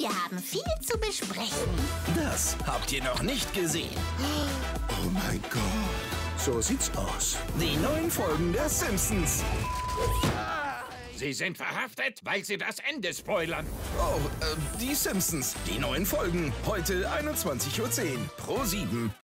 Wir haben viel zu besprechen. Das habt ihr noch nicht gesehen. Oh mein Gott. So sieht's aus. Die neuen Folgen der Simpsons. Sie sind verhaftet, weil Sie das Ende spoilern. Oh, äh, die Simpsons. Die neuen Folgen. Heute 21.10 Uhr. Pro 7.